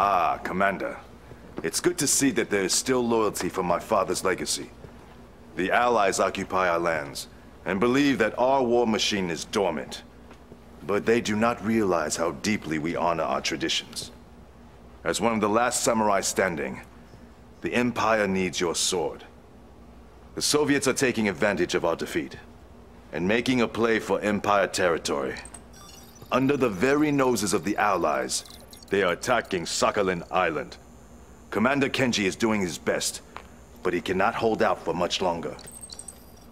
Ah, Commander. It's good to see that there is still loyalty for my father's legacy. The Allies occupy our lands, and believe that our war machine is dormant. But they do not realize how deeply we honor our traditions. As one of the last samurai standing, the Empire needs your sword. The Soviets are taking advantage of our defeat, and making a play for Empire territory. Under the very noses of the Allies, they are attacking Sakhalin Island. Commander Kenji is doing his best, but he cannot hold out for much longer.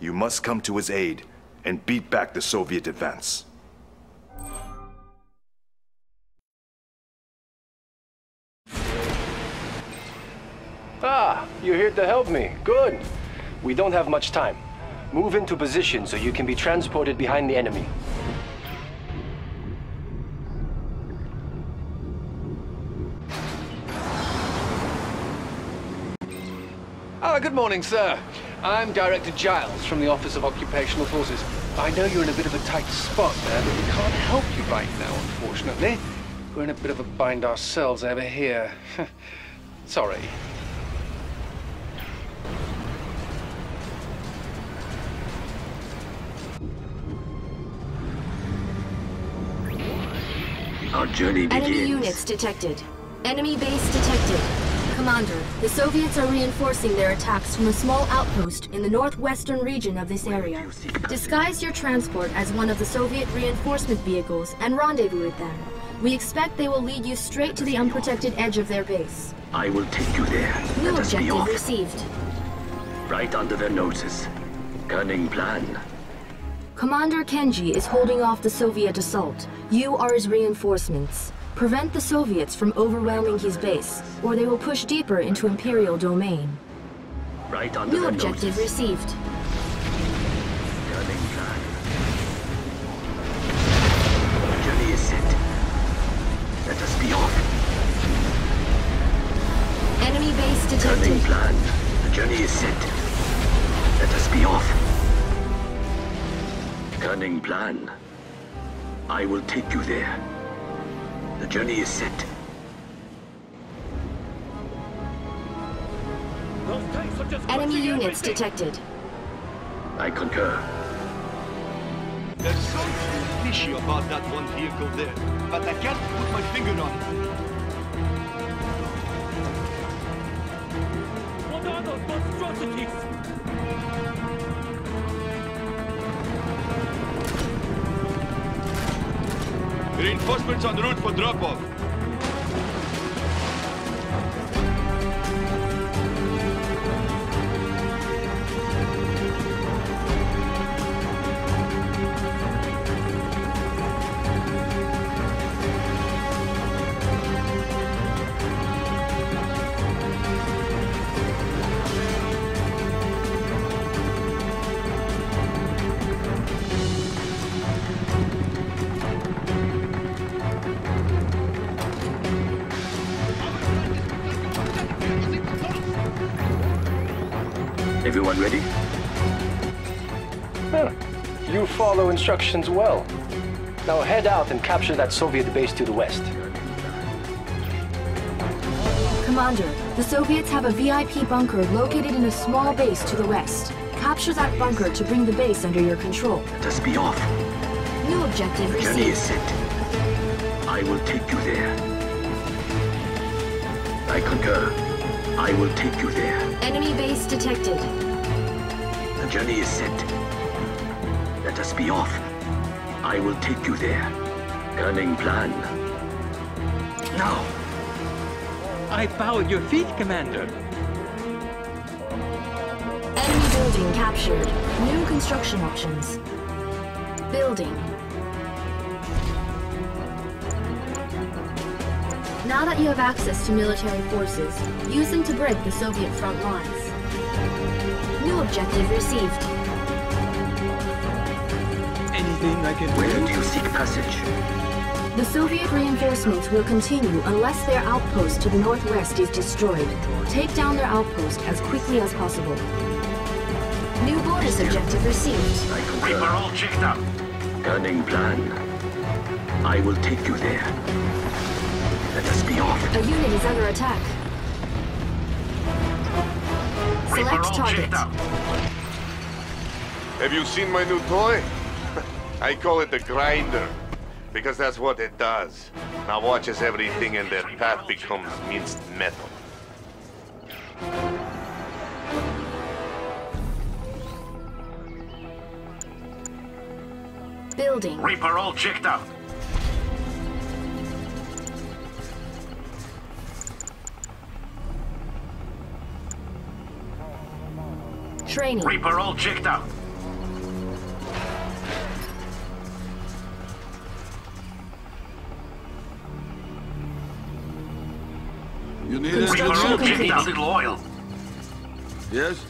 You must come to his aid and beat back the Soviet advance. Ah, you're here to help me. Good. We don't have much time. Move into position so you can be transported behind the enemy. Ah, good morning, sir. I'm Director Giles from the Office of Occupational Forces. I know you're in a bit of a tight spot there, but we can't help you right now, unfortunately. We're in a bit of a bind ourselves over here. Sorry. Our journey begins. Enemy units detected. Enemy base detected. Commander, the Soviets are reinforcing their attacks from a small outpost in the northwestern region of this area. Disguise your transport as one of the Soviet reinforcement vehicles and rendezvous with them. We expect they will lead you straight to the unprotected edge of their base. I will take you there. New Let objective received. Right under their noses. Cunning plan. Commander Kenji is holding off the Soviet assault. You are his reinforcements. Prevent the Soviets from overwhelming his base, or they will push deeper into Imperial domain. Right under New objective noses. received. Cunning plan. Journey is set. Let us be off. Enemy base Cunning detected. plan. The journey is set. Let us be off. Cunning plan. I will take you there. The journey is set. Enemy units detected. I concur. There's something fishy about that one vehicle there, but I can't put my finger on it. Reinforcements en route for drop-off. Follow instructions well. Now head out and capture that Soviet base to the west. Commander, the Soviets have a VIP bunker located in a small base to the west. Capture that bunker to bring the base under your control. Let us be off. New objective The journey is set. I will take you there. I concur. I will take you there. Enemy base detected. The journey is set. Let us be off. I will take you there. Cunning plan. Now, I bow at your feet, Commander. Enemy building captured. New construction options. Building. Now that you have access to military forces, use them to break the Soviet front lines. New objective received. Anything I can where do? do you seek passage? The Soviet reinforcements will continue unless their outpost to the northwest is destroyed. Take down their outpost as quickly as possible. New bonus objective received. I are all checked up. Cunning plan. I will take you there. Let us be off. A unit is under attack. Reaper Select all target. checked out. Have you seen my new toy? I call it the grinder. Because that's what it does. Now watch as everything in their path becomes minced metal. Building. Reaper all checked out. Training. Reaper all checked out. You need Reaper Construction all engineer? checked out. complete. Little oil. Yes?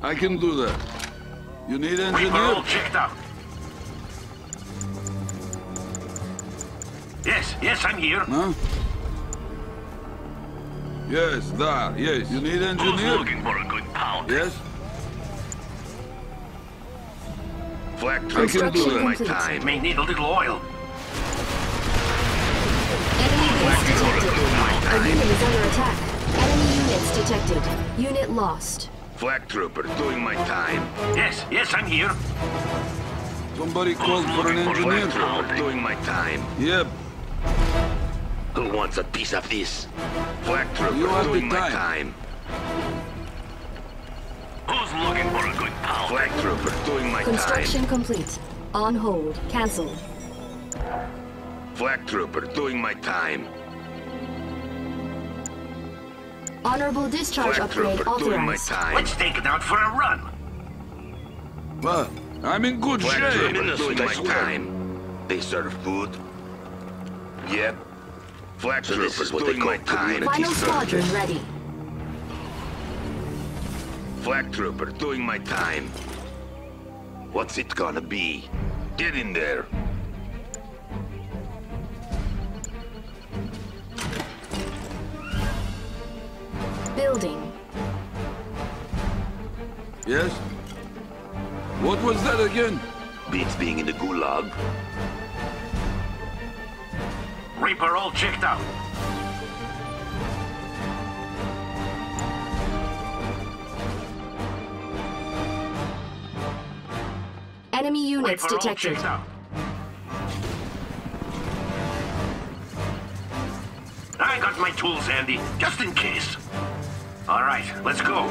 I can do that. You need Reaper engineer? all checked out. Yes, yes, I'm here. Huh? Yes, there, yes. You need engineer? for a good pound? Yes? Flak I can Construction do that. complete. May need a little oil. A unit is under attack. Enemy units detected. Unit lost. Flak trooper doing my time. Yes, yes, I'm here. Somebody called for an engineer. trooper doing my time. Yep. Who wants a piece of this? Flak trooper You have the doing my time. time. Who's looking for a good pound? Flak trooper doing my Construction complete. On hold. Cancel. time. Flak trooper doing my time. Honorable discharge Flak upgrade trooper doing my authorized. Let's take it out for a run. Well, I'm in good Flak shape. trooper doing my time. They serve food. Yep. Flak So this trooper is what they call my time. Final squadron ready. Flak trooper doing my time. What's it gonna be? Get in there. Building. Yes? What was that again? Beats being in the gulag. Reaper all checked out. Enemy units Reaper detected. checked. I got my tools handy, just in case. All right, let's go.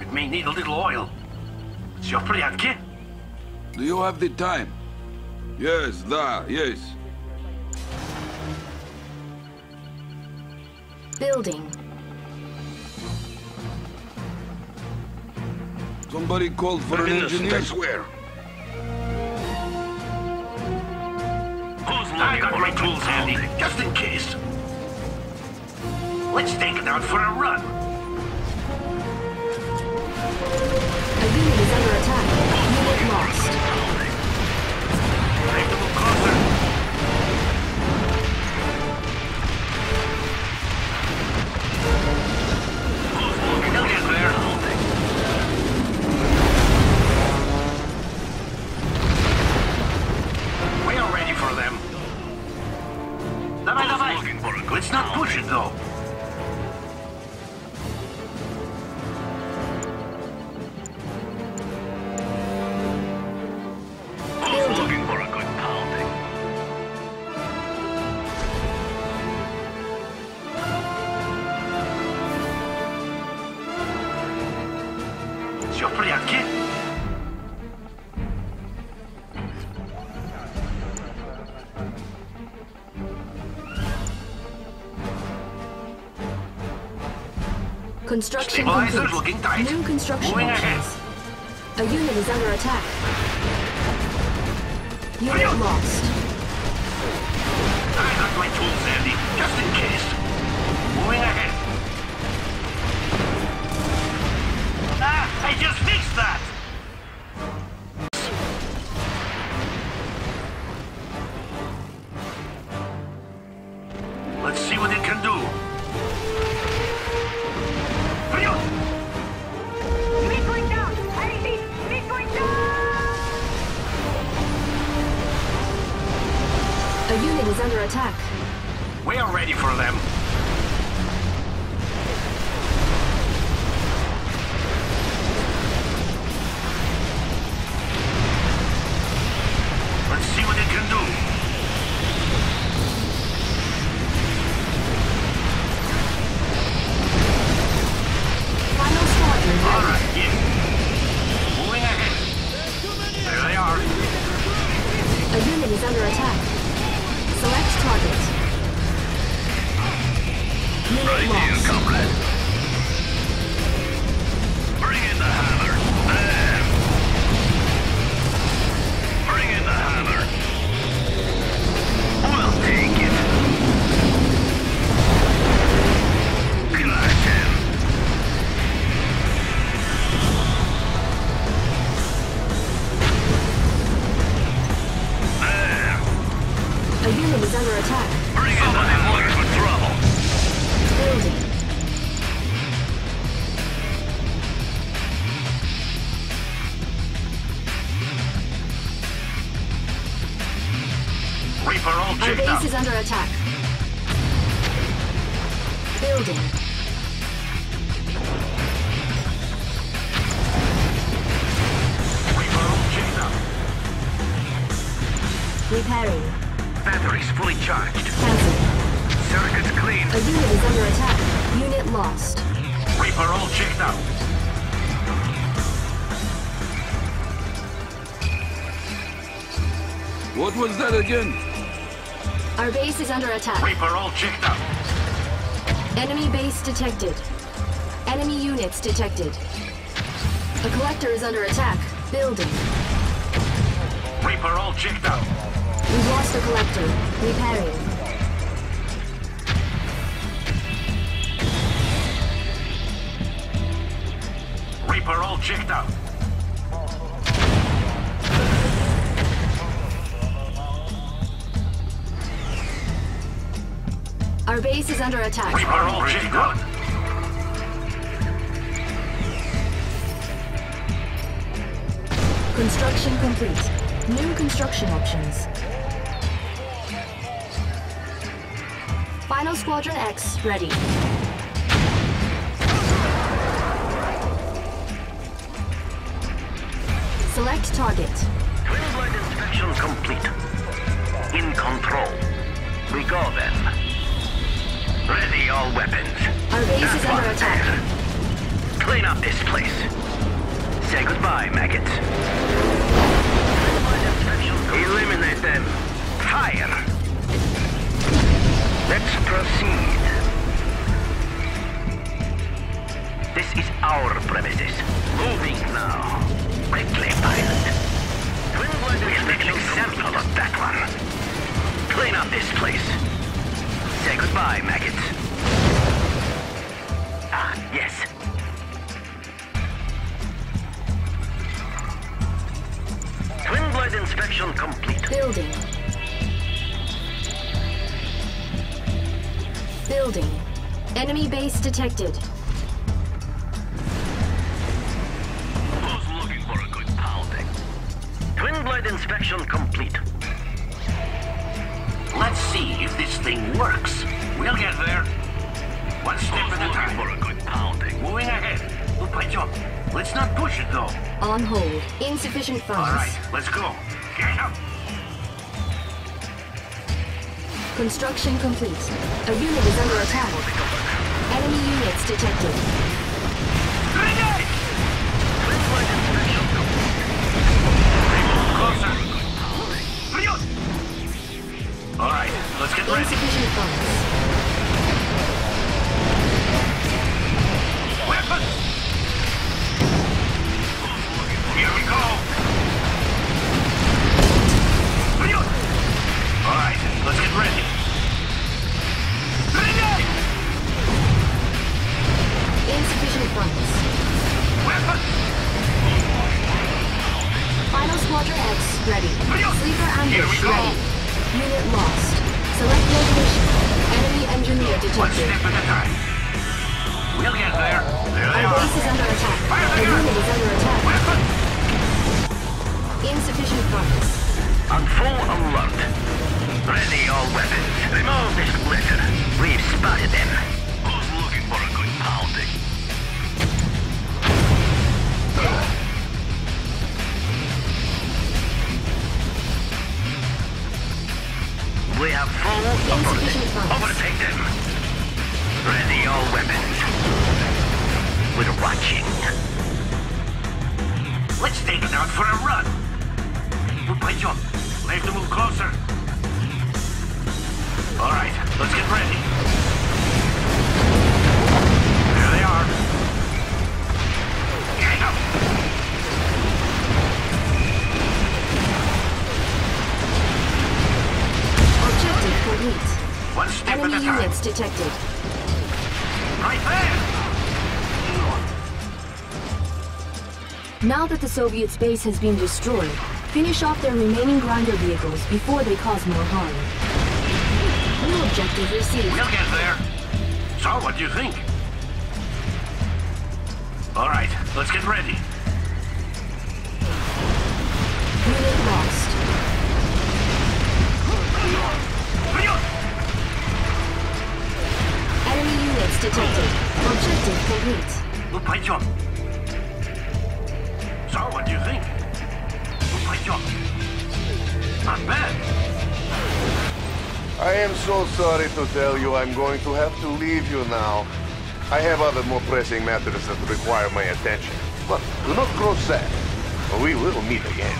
It may need a little oil. It's your Priyanki? Do you have the time? Yes, da, yes. Building. Somebody called for an engineer. swear. I got my tools handy, just in case. Let's take it out for a run. A unit is under attack. Not Construction Stabilizers complete. looking tight. New construction Moving ahead. A unit is under attack. Unit lost. I got my tools handy, just in case. Moving ahead. Ah, I just fixed that! Attack. We are ready for them. Unit is under attack. Bring in the hammer for trouble. Building. Reaper all Our base up. is under attack. Building. Reaper all. Repairing. Batteries fully charged. Cancel. Circuits clean. A unit is under attack. Unit lost. Reaper all checked out. What was that again? Our base is under attack. Reaper all checked out. Enemy base detected. Enemy units detected. A collector is under attack. Building. Reaper all checked out. We've lost the collector. Repairing. Reaper all checked out. Our base is under attack. Reaper all checked out. Construction complete. New construction options. Final Squadron X ready. Select target. Twin blade inspection complete. In control. We go then. Ready all weapons. Our base is That under attack. there. Clean up this place. Say goodbye, maggots. Eliminate them. Fire. Let's proceed. This is our premises. Moving now. Quickly, pilot. Twin blade We'll make an example of that one. Clean up this place. Say goodbye, maggots. Ah, yes. Twin blade inspection complete. Building. Building. Enemy base detected. Who's looking for a good pounding? Twin blade inspection complete. Let's see if this thing works. We'll get there. One step Who's at a time. for a good pounding? Moving ahead. Good we'll job. Let's not push it, though. On hold. Insufficient funds. All right, let's go. Get up. Construction complete. A unit is under attack. Enemy units detected. Squadron X ready. Sleeper we ambush go. ready. Unit lost. Select location. Enemy One detected. step at a time. We'll get there. There they Our are. base is under attack. The unit is under attack. Weapon! Insufficient funds. On full alert. Ready all weapons. Remove this litter. We've spotted them. We have full Insufficient authority. funds. Overtake them. Ready all weapons. We're watching. Let's take it out for a run. Пойдем. We have to move closer. All right, let's get ready. Complete. One step Enemy at a time. units detected. Right there. Now that the Soviet base has been destroyed, finish off their remaining grinder vehicles before they cause more harm. New objective received. We'll get there. So, what do you think? All right, let's get ready. Unit lost. detected. Objective complete. Look my job. So, what do you think? Look my job. Not bad. I am so sorry to tell you I'm going to have to leave you now. I have other more pressing matters that require my attention. But do not grow sad. We will meet again.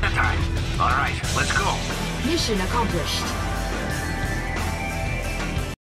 Time. All right, let's go. Mission accomplished.